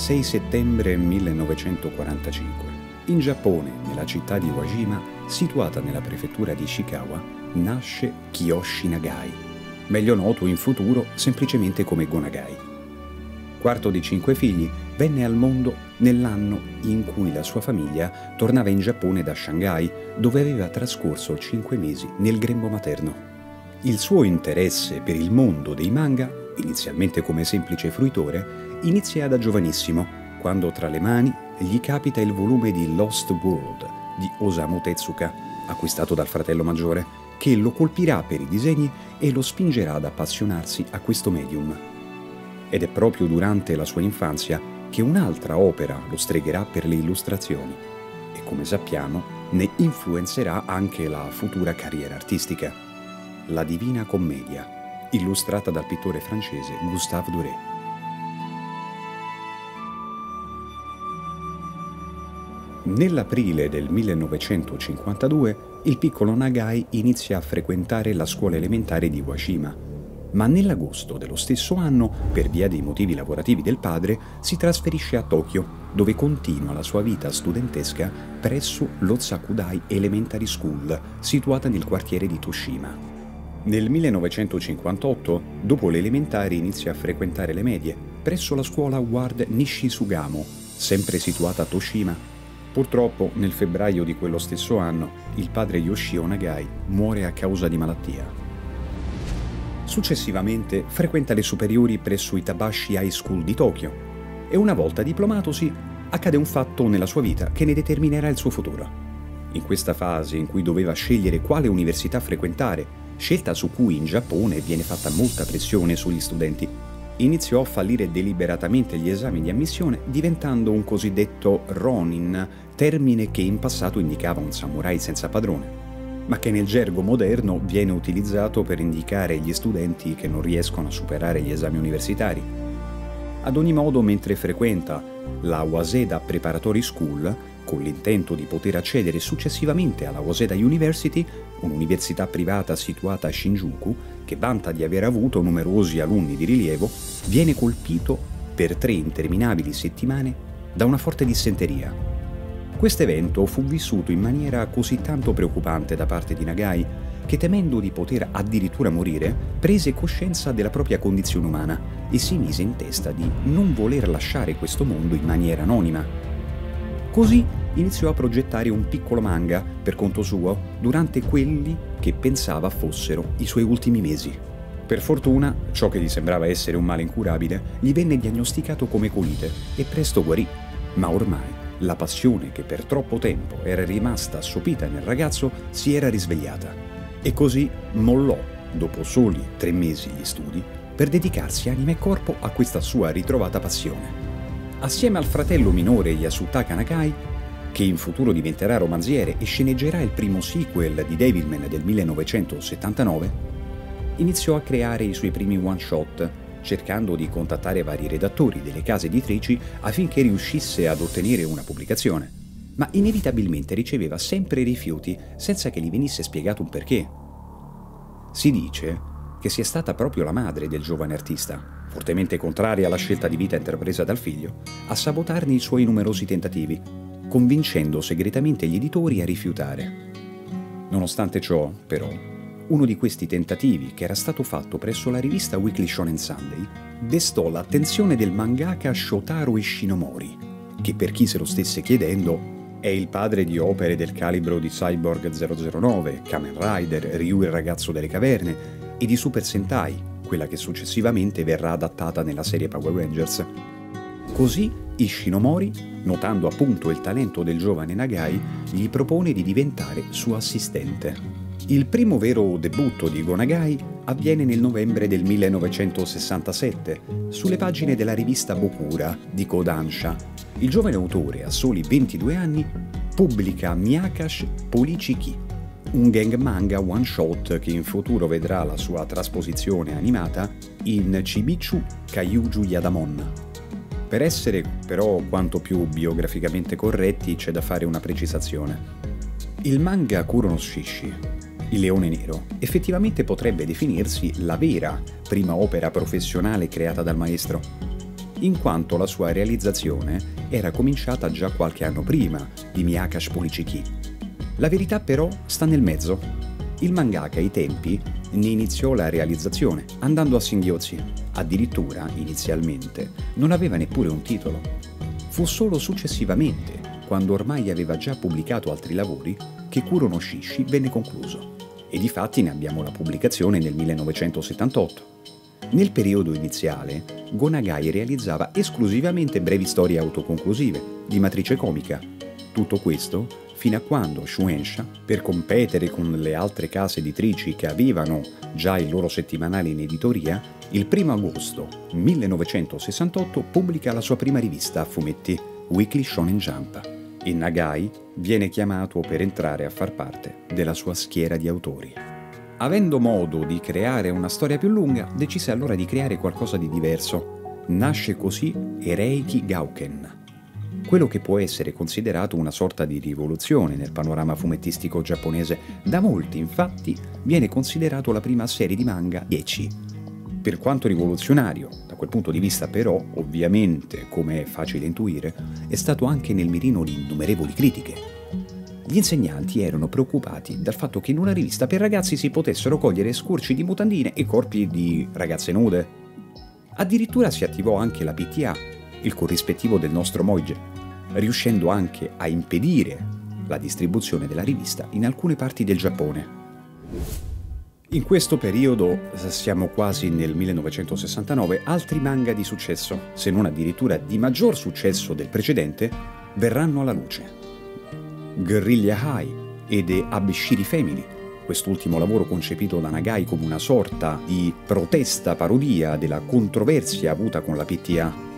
6 settembre 1945. In Giappone, nella città di Wajima, situata nella prefettura di Ishikawa, nasce Kiyoshi Nagai, meglio noto in futuro semplicemente come Gonagai. Quarto di cinque figli, venne al mondo nell'anno in cui la sua famiglia tornava in Giappone da Shanghai, dove aveva trascorso cinque mesi nel grembo materno. Il suo interesse per il mondo dei manga, inizialmente come semplice fruitore, inizia da giovanissimo, quando tra le mani gli capita il volume di Lost World di Osamu Tezuka, acquistato dal fratello maggiore, che lo colpirà per i disegni e lo spingerà ad appassionarsi a questo medium. Ed è proprio durante la sua infanzia che un'altra opera lo stregherà per le illustrazioni e come sappiamo ne influenzerà anche la futura carriera artistica. La Divina Commedia, illustrata dal pittore francese Gustave Doré. Nell'aprile del 1952 il piccolo Nagai inizia a frequentare la scuola elementare di Washima, ma nell'agosto dello stesso anno, per via dei motivi lavorativi del padre, si trasferisce a Tokyo, dove continua la sua vita studentesca presso lo Sakudai Elementary School, situata nel quartiere di Toshima. Nel 1958, dopo le elementari, inizia a frequentare le medie, presso la scuola Ward Nishisugamo, sempre situata a Toshima, Purtroppo, nel febbraio di quello stesso anno, il padre Yoshio Nagai muore a causa di malattia. Successivamente frequenta le superiori presso Itabashi High School di Tokyo e una volta diplomatosi accade un fatto nella sua vita che ne determinerà il suo futuro. In questa fase in cui doveva scegliere quale università frequentare, scelta su cui in Giappone viene fatta molta pressione sugli studenti, iniziò a fallire deliberatamente gli esami di ammissione diventando un cosiddetto Ronin, termine che in passato indicava un samurai senza padrone, ma che nel gergo moderno viene utilizzato per indicare gli studenti che non riescono a superare gli esami universitari. Ad ogni modo, mentre frequenta la Waseda Preparatory School, con l'intento di poter accedere successivamente alla Waseda University, un'università privata situata a Shinjuku, che vanta di aver avuto numerosi alunni di rilievo, viene colpito per tre interminabili settimane da una forte dissenteria. Questo evento fu vissuto in maniera così tanto preoccupante da parte di Nagai che temendo di poter addirittura morire, prese coscienza della propria condizione umana e si mise in testa di non voler lasciare questo mondo in maniera anonima. Così iniziò a progettare un piccolo manga per conto suo durante quelli che pensava fossero i suoi ultimi mesi. Per fortuna, ciò che gli sembrava essere un male incurabile gli venne diagnosticato come colite e presto guarì, ma ormai la passione che per troppo tempo era rimasta assopita nel ragazzo si era risvegliata e così mollò, dopo soli tre mesi di studi, per dedicarsi anima e corpo a questa sua ritrovata passione. Assieme al fratello minore Yasutaka Nakai, che in futuro diventerà romanziere e sceneggerà il primo sequel di Devilman del 1979, iniziò a creare i suoi primi one-shot, cercando di contattare vari redattori delle case editrici affinché riuscisse ad ottenere una pubblicazione, ma inevitabilmente riceveva sempre rifiuti senza che gli venisse spiegato un perché. Si dice che sia stata proprio la madre del giovane artista, fortemente contraria alla scelta di vita intrapresa dal figlio, a sabotarne i suoi numerosi tentativi, convincendo segretamente gli editori a rifiutare. Nonostante ciò, però, uno di questi tentativi, che era stato fatto presso la rivista Weekly Shonen Sunday, destò l'attenzione del mangaka Shotaro Ishinomori, che per chi se lo stesse chiedendo è il padre di opere del calibro di Cyborg 009, Kamen Rider, Ryu il ragazzo delle caverne e di Super Sentai, quella che successivamente verrà adattata nella serie Power Rangers. Così Ishinomori, notando appunto il talento del giovane Nagai, gli propone di diventare suo assistente. Il primo vero debutto di Gonagai avviene nel novembre del 1967, sulle pagine della rivista Bokura di Kodansha. Il giovane autore, a soli 22 anni, pubblica Miyakash Polichiki, un gang manga one shot che in futuro vedrà la sua trasposizione animata in Chibichu Kayuju Yadamon. Per essere però quanto più biograficamente corretti c'è da fare una precisazione. Il manga Kurono Shishi, Il leone nero, effettivamente potrebbe definirsi la vera prima opera professionale creata dal maestro. in quanto la sua realizzazione era cominciata già qualche anno prima di Miyakash Polichiki. La verità però sta nel mezzo. Il mangaka ai tempi ne iniziò la realizzazione, andando a singhiozzi. Addirittura, inizialmente, non aveva neppure un titolo. Fu solo successivamente, quando ormai aveva già pubblicato altri lavori, che Kurono Shishi venne concluso. E di fatti ne abbiamo la pubblicazione nel 1978. Nel periodo iniziale, Gonagai realizzava esclusivamente brevi storie autoconclusive, di matrice comica. Tutto questo fino a quando Shueisha, per competere con le altre case editrici che avevano già il loro settimanale in editoria, il 1 agosto 1968 pubblica la sua prima rivista a fumetti, Weekly Shonen Jump, e Nagai viene chiamato per entrare a far parte della sua schiera di autori. Avendo modo di creare una storia più lunga, decise allora di creare qualcosa di diverso. Nasce così Ereiki Gauken, quello che può essere considerato una sorta di rivoluzione nel panorama fumettistico giapponese. Da molti, infatti, viene considerato la prima serie di manga Ecchi. Per quanto rivoluzionario, da quel punto di vista però, ovviamente, come è facile intuire, è stato anche nel mirino di innumerevoli critiche. Gli insegnanti erano preoccupati dal fatto che in una rivista per ragazzi si potessero cogliere scorci di mutandine e corpi di ragazze nude. Addirittura si attivò anche la PTA, il corrispettivo del nostro Moige, riuscendo anche a impedire la distribuzione della rivista in alcune parti del Giappone. In questo periodo, siamo quasi nel 1969, altri manga di successo, se non addirittura di maggior successo del precedente, verranno alla luce. Guerrilla High e The Abishiri Family, quest'ultimo lavoro concepito da Nagai come una sorta di protesta parodia della controversia avuta con la PTA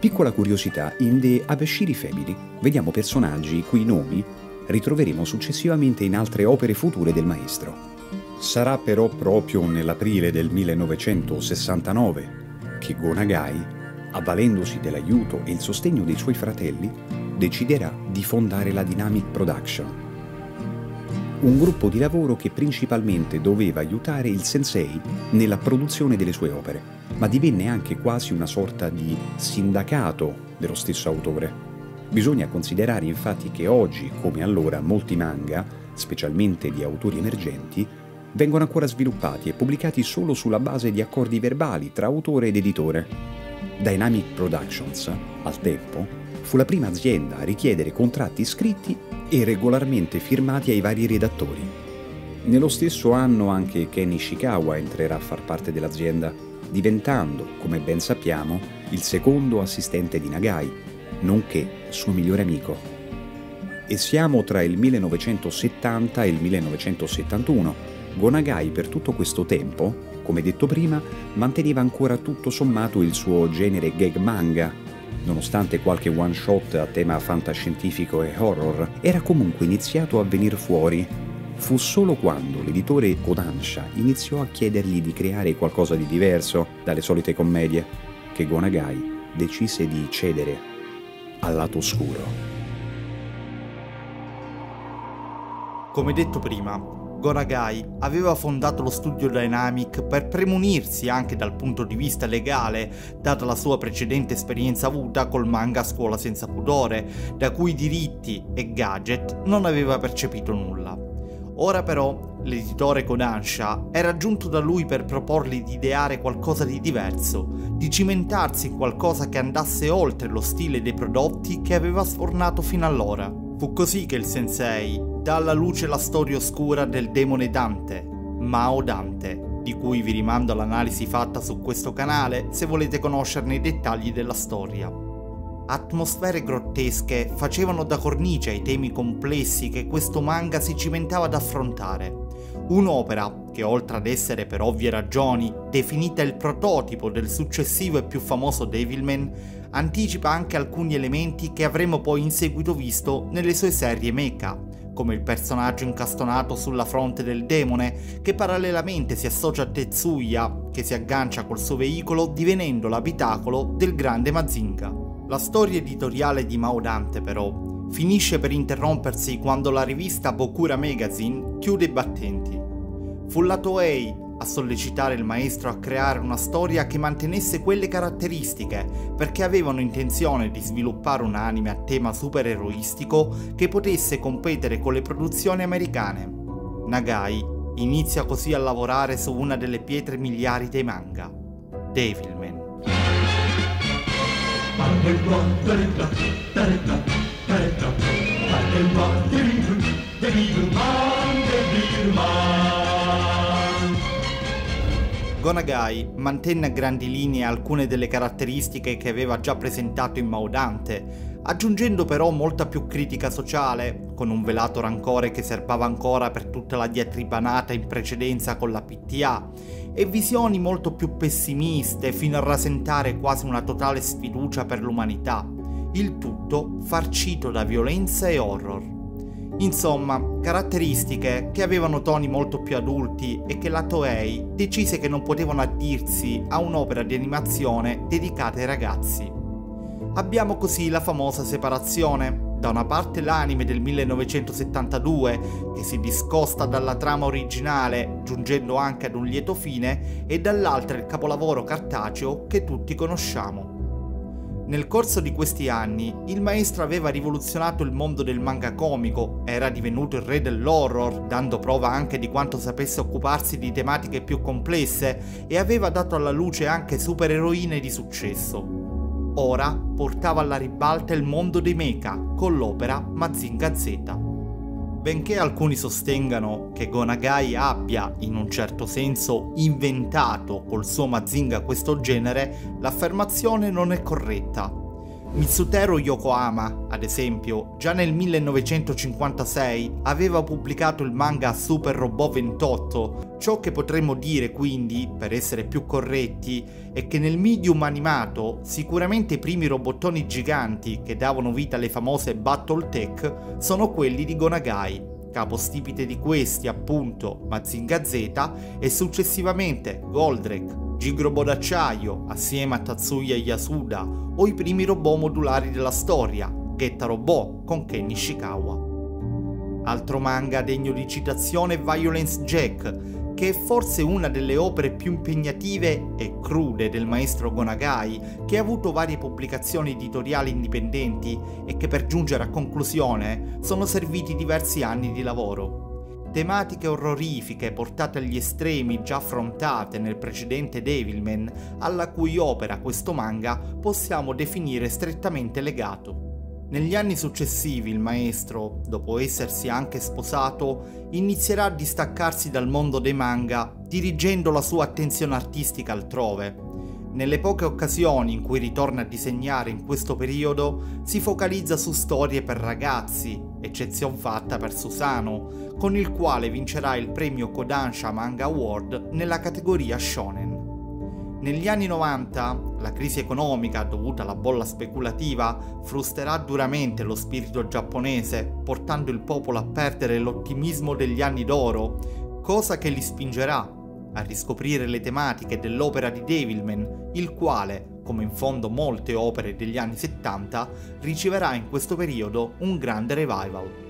Piccola curiosità, in The Abashiri Family vediamo personaggi i cui nomi ritroveremo successivamente in altre opere future del maestro. Sarà però proprio nell'aprile del 1969 che Gonagai, avvalendosi dell'aiuto e il sostegno dei suoi fratelli, deciderà di fondare la Dynamic Production, un gruppo di lavoro che principalmente doveva aiutare il sensei nella produzione delle sue opere, ma divenne anche quasi una sorta di sindacato dello stesso autore. Bisogna considerare infatti che oggi, come allora, molti manga, specialmente di autori emergenti, vengono ancora sviluppati e pubblicati solo sulla base di accordi verbali tra autore ed editore. Dynamic Productions, al tempo, fu la prima azienda a richiedere contratti scritti e regolarmente firmati ai vari redattori. Nello stesso anno anche Ken Ishikawa entrerà a far parte dell'azienda, diventando, come ben sappiamo, il secondo assistente di Nagai, nonché suo migliore amico. E siamo tra il 1970 e il 1971. Gonagai per tutto questo tempo, come detto prima, manteneva ancora tutto sommato il suo genere gag manga, nonostante qualche one shot a tema fantascientifico e horror, era comunque iniziato a venir fuori. Fu solo quando l'editore Kodansha iniziò a chiedergli di creare qualcosa di diverso dalle solite commedie che Gonagai decise di cedere al lato oscuro. Come detto prima, Gonagai aveva fondato lo studio Dynamic per premunirsi anche dal punto di vista legale, data la sua precedente esperienza avuta col manga Scuola senza pudore, da cui diritti e gadget non aveva percepito nulla. Ora però l'editore Kodansha era giunto da lui per proporgli di ideare qualcosa di diverso, di cimentarsi in qualcosa che andasse oltre lo stile dei prodotti che aveva sfornato fino allora. Fu così che il sensei dà alla luce la storia oscura del demone Dante, Mao Dante, di cui vi rimando all'analisi fatta su questo canale se volete conoscerne i dettagli della storia. Atmosfere grottesche facevano da cornice ai temi complessi che questo manga si cimentava ad affrontare. Un'opera che oltre ad essere per ovvie ragioni definita il prototipo del successivo e più famoso Devilman, anticipa anche alcuni elementi che avremo poi in seguito visto nelle sue serie mecha, come il personaggio incastonato sulla fronte del demone, che parallelamente si associa a Tetsuya, che si aggancia col suo veicolo divenendo l'abitacolo del grande Mazinga. La storia editoriale di Maudante però finisce per interrompersi quando la rivista Bokura Magazine chiude i battenti. Fu la Toei a sollecitare il maestro a creare una storia che mantenesse quelle caratteristiche, perché avevano intenzione di sviluppare un anime a tema supereroistico che potesse competere con le produzioni americane. Nagai inizia così a lavorare su una delle pietre miliari dei manga, Devilman. Gonagai mantenne a grandi linee alcune delle caratteristiche che aveva già presentato in Maudante, aggiungendo però molta più critica sociale, con un velato rancore che serbava ancora per tutta la diatribanata in precedenza con la PTA, e visioni molto più pessimiste fino a rasentare quasi una totale sfiducia per l'umanità, il tutto farcito da violenza e horror. Insomma, caratteristiche che avevano toni molto più adulti e che la Toei decise che non potevano addirsi a un'opera di animazione dedicata ai ragazzi. Abbiamo così la famosa separazione, da una parte l'anime del 1972, che si discosta dalla trama originale, giungendo anche ad un lieto fine, e dall'altra il capolavoro cartaceo che tutti conosciamo. Nel corso di questi anni, il maestro aveva rivoluzionato il mondo del manga comico, era divenuto il re dell'horror, dando prova anche di quanto sapesse occuparsi di tematiche più complesse e aveva dato alla luce anche supereroine di successo. Ora portava alla ribalta il mondo dei mecha con l'opera Mazinga Z. Benché alcuni sostengano che Gonagai abbia, in un certo senso, inventato col suo Mazinga questo genere, l'affermazione non è corretta. Mitsutero Yokohama, ad esempio, già nel 1956 aveva pubblicato il manga Super Robot 28. Ciò che potremmo dire quindi, per essere più corretti, è che nel medium animato sicuramente i primi robottoni giganti che davano vita alle famose Battletech sono quelli di Gonagai, capostipite di questi appunto Mazinga Z e successivamente Goldrake, Gigrobo d'acciaio assieme a Tatsuya Yasuda o i primi robot modulari della storia, Getta Robot con Ken Nishikawa. Altro manga degno di citazione è Violence Jack, che è forse una delle opere più impegnative e crude del maestro Gonagai, che ha avuto varie pubblicazioni editoriali indipendenti e che per giungere a conclusione sono serviti diversi anni di lavoro. Tematiche orrorifiche portate agli estremi già affrontate nel precedente Devilman, alla cui opera questo manga possiamo definire strettamente legato. Negli anni successivi il maestro, dopo essersi anche sposato, inizierà a distaccarsi dal mondo dei manga, dirigendo la sua attenzione artistica altrove. Nelle poche occasioni in cui ritorna a disegnare in questo periodo, si focalizza su storie per ragazzi, eccezion fatta per Susano, con il quale vincerà il premio Kodansha Manga Award nella categoria shonen. Negli anni 90 la crisi economica dovuta alla bolla speculativa frusterà duramente lo spirito giapponese, portando il popolo a perdere l'ottimismo degli anni d'oro, cosa che li spingerà a riscoprire le tematiche dell'opera di Devilman, il quale, come in fondo molte opere degli anni 70, riceverà in questo periodo un grande revival.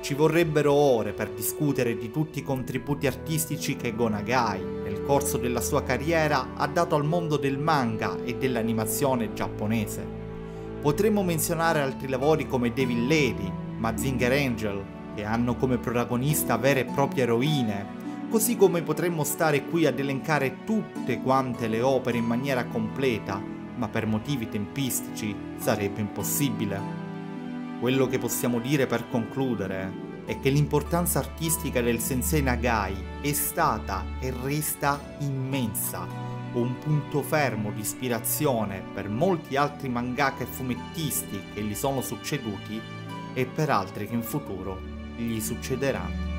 Ci vorrebbero ore per discutere di tutti i contributi artistici che Gonagai, nel corso della sua carriera, ha dato al mondo del manga e dell'animazione giapponese. Potremmo menzionare altri lavori come Devil Lady, Mazinger Angel, che hanno come protagonista vere e proprie eroine, così come potremmo stare qui ad elencare tutte quante le opere in maniera completa, ma per motivi tempistici sarebbe impossibile. Quello che possiamo dire per concludere è che l'importanza artistica del sensei Nagai è stata e resta immensa, un punto fermo di ispirazione per molti altri mangaka e fumettisti che gli sono succeduti e per altri che in futuro gli succederanno.